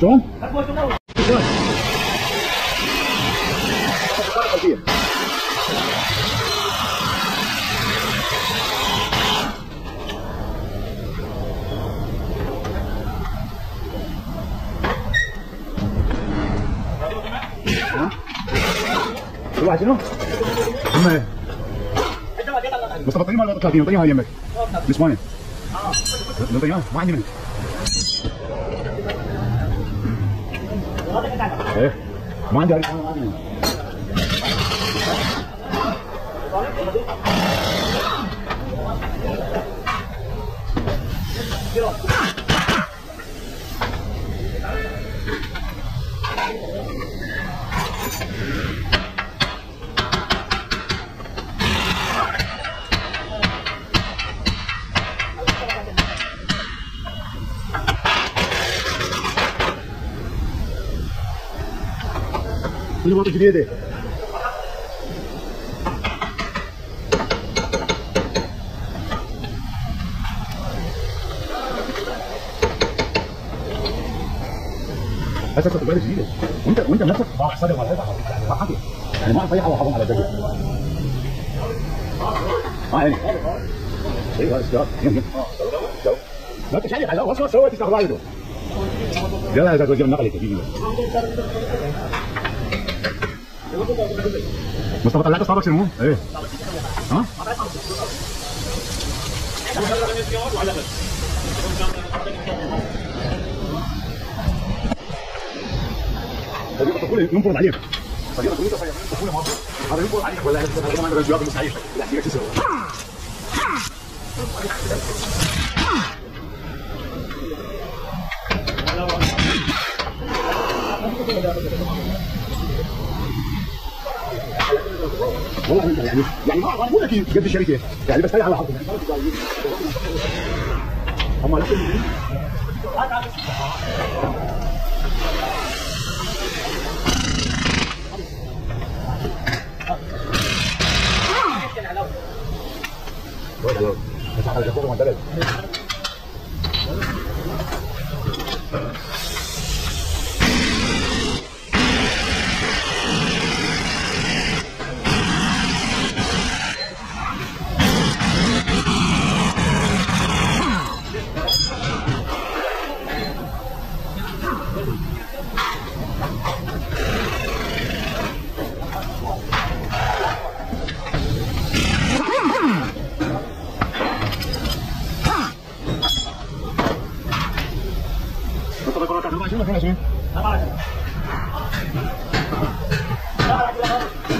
شلون؟ الواحد شنو؟ هم؟ مصطفى طيب ولا 30 طيب هاي يمك الاسبانيا طيب ما عندي منه إيه ما عندي هاي في بيده هسه تبقى جديده وانت وانت نفسك ما صدق ولا ما حكي يعني ما اطيح وحضن على الدقيق آه يعني. أيوه يم لا تشعلي على وصل سويت استغرايده لا لا لا النقل كبير مصطفى طلعت ستاربكس شنو؟ إيه ها؟ صديقة كله ينفرض عليك صديقة كله كله ما هذا ينفرض عليك ولا هذا ما رجوات مستحيل لا فيك تسوي والله يعني يعني ما أقول لك قد الشركة يعني بس على حظك هم لكن مصطفى كرة كهرباء شنو فيها شنو؟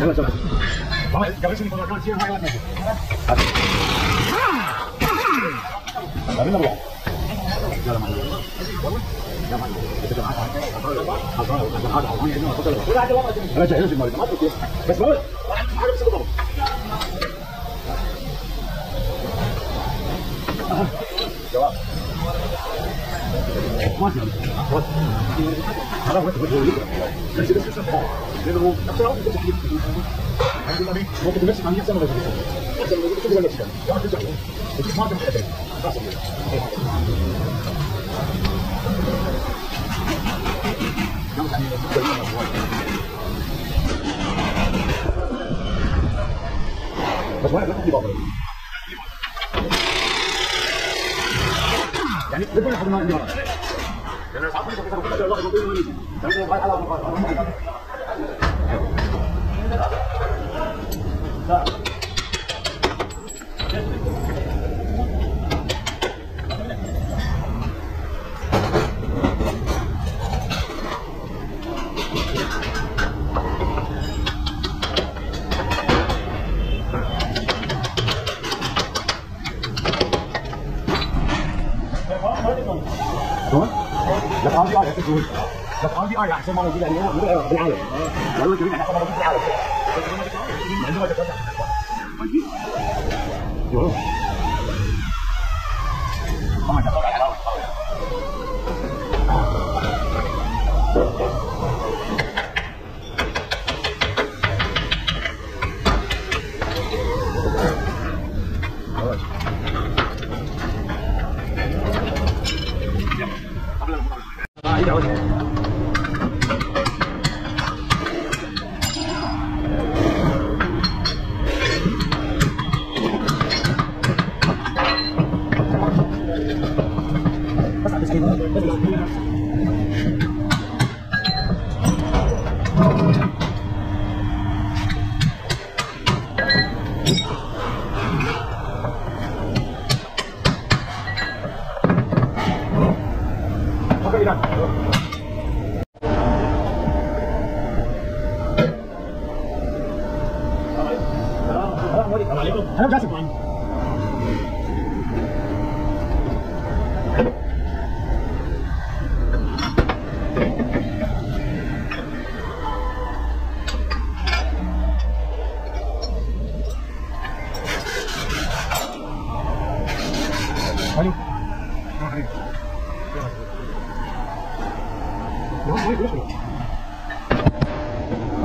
يلا شباب قبل شنو كرة كهرباء شنو هاي وين قابلنا بروح يلا معلم يا معلم أنا جاهز المال ما تقول بس ما حاجة بس بالضبط جواب ما في هذا هو التوجه بس بس بس لأنه نفس الوقت الحمد لله ممكن نفسك عن يحسن ولا يحسن ولا تقدر نفسك ما ترجع وتشوف ما تنحدر بس ما لا تحكي باطل يعني بدنا ناخذ ما عندنا لأن ساعات كنت كنت كنت واحد يقول لي يعني هاي على شلون؟ لك هذه آية تقول لك هذه آية أحسن ما موجودة يعني موجودة بالعالم والله جميل أحسن 门，快点，快点。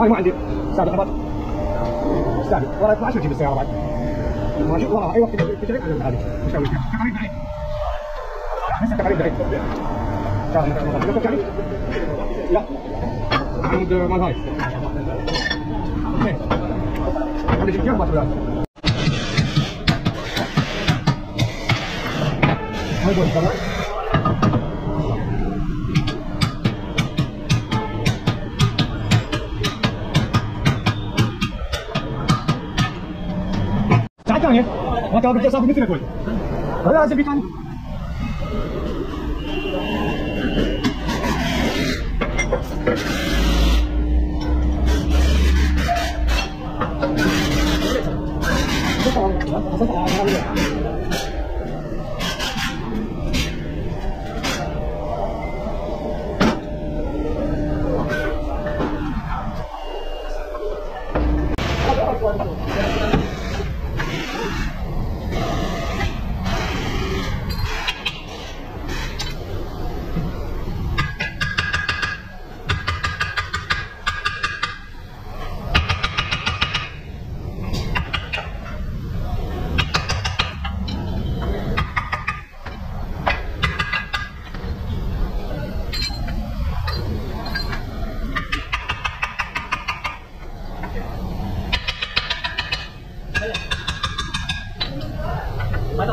هاي ما عندي سابق خبط سابق ورا 12 جيب السيارة بعد. ماشي ورا أي وقت تجري أنا هذه مش هسوي تقريبا بعيد. لسه تقريبا لا. عند مال هاي. هذا جيب جنب هاي. بوش ما تقدر تسافر مثل كل هذا لازم بيكون آه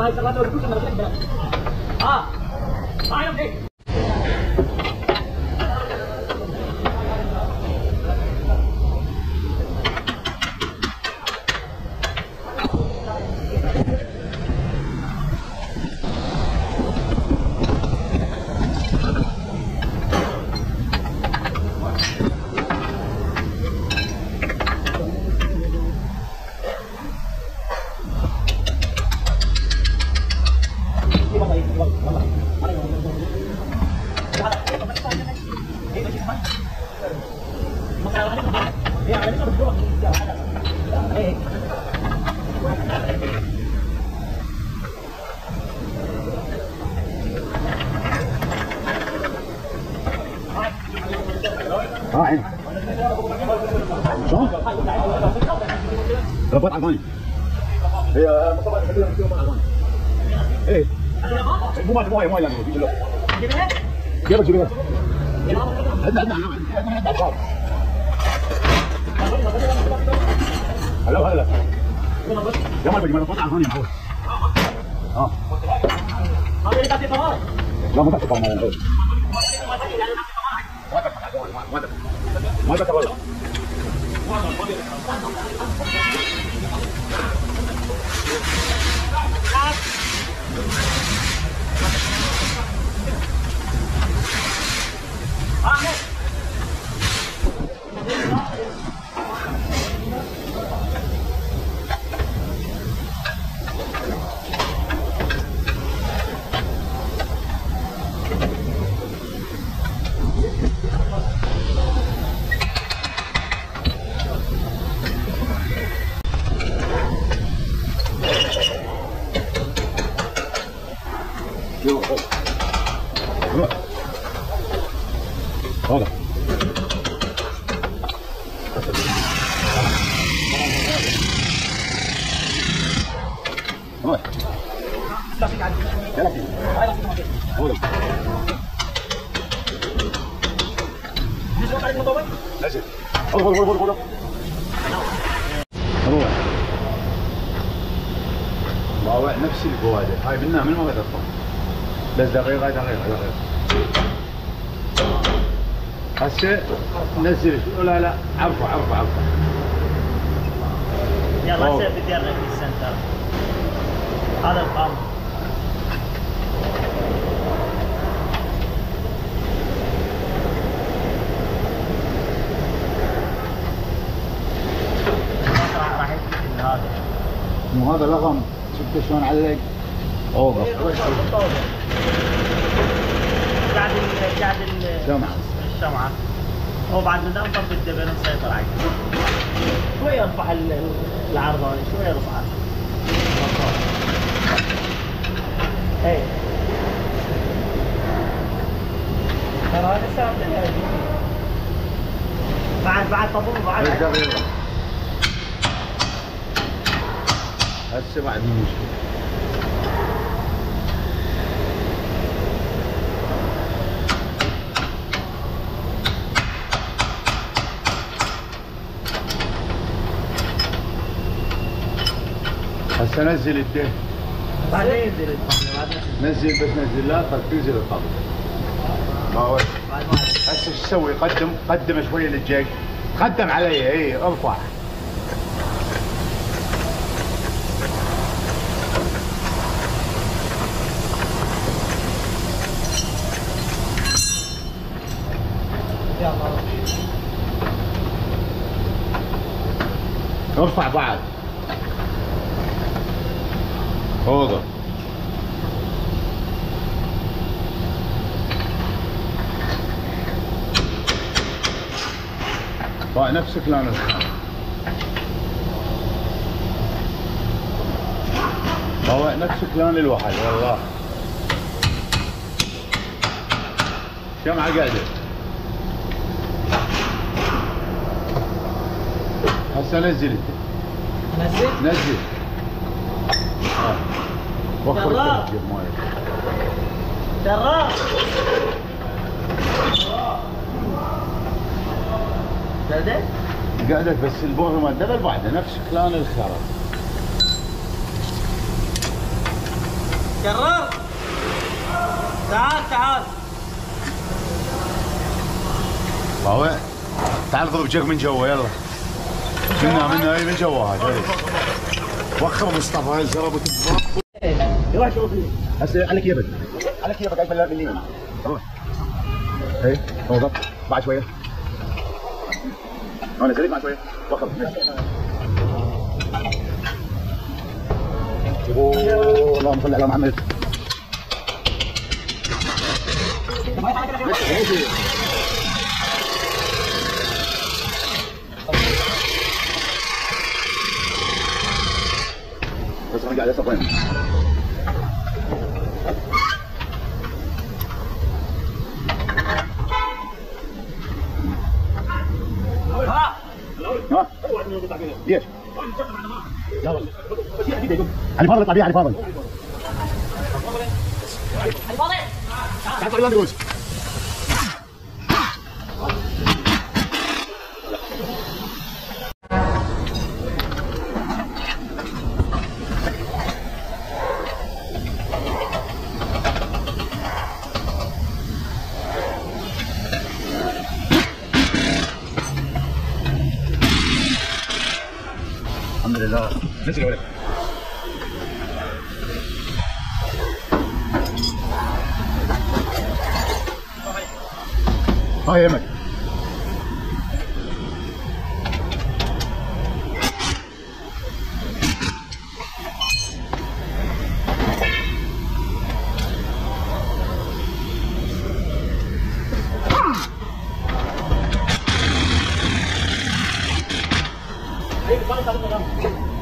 trás, tá Đó. Rồi bắt eh, coi. Bây giờ các bạn sẽ chưa bắt ăn coi. Ê. Cũng bắt ngoài ngoài là được chứ. Dia bagi ini. Mau dikasih tahu. Mau kasih tahu. Mau kasih tahu. ファンのモデル。بس دقيقة دقيقة دقيقة. هسه نزل. لا لا عفو عفو عفو. يلا. هسه بدي اركب السنتر. هذا القام راح راح يكتب هذا مو هذا لغم شفت شلون علق؟ اوقف سمعة الشمعة هو بعد ما دام طفي الدبل مسيطر عليه شوي ارفع ال- العرض هذه شوي ارفعها اي ترى سهل بعد بعد طبول بعد. هسه بعد مو مشكلة هسه نزل الدهن ما نزل بس نزل لا قد تنزل الطبل ما هو؟ هسه إيش تسوي؟ قدم قدم شوية للجيك قدم علي اي ارفع. ارفع بعد. اوضه طيب نفسك لا نفسك هو نفس كلان الواحد والله. شمعة قاعدة. هسه نزل انت نزل نزل آه. مالك قعدت بس البوغ ما دبل بعده نفس كلان الخرا جرار تعال تعال. هو تعال خذ بجيك من جوا يلا. منا منا اي من جوا هذا. وخر مصطفى هاي زربت يروح شوف لي هسه عليك يبد عليك يبد قاعد من اليمين روح اي اوقف بعد شوية. أنا نزلت بعد شوية. أوه، اللهم صل على محمد. بس أنا قاعد اصفين ليش؟ لا والله علي فاضل اطلع بيه علي فاضل تعال طلع دروس الحمد لله نزل يا ولد هاي يمك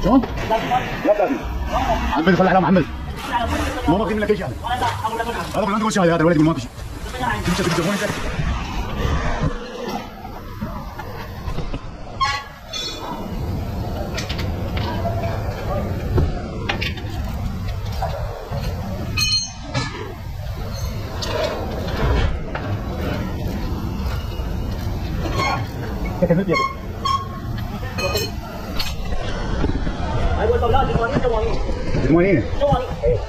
شلون؟ محمد خلي على محمد. ما منك أي شيء. هذا ما هذا ما في شيء. كملت يا أيوه طب لا جوانين جوانين المويه جوانين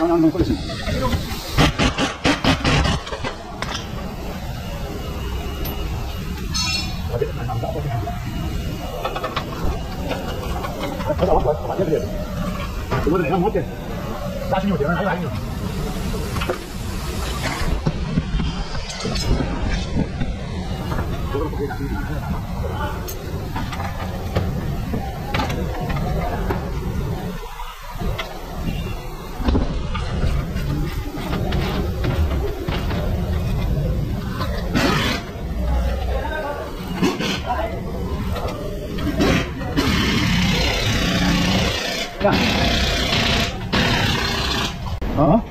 أنا من كل شيء هذا واحد طبعا كده تقول الامام ممكن بتاع شنو أنا عايز عايز آه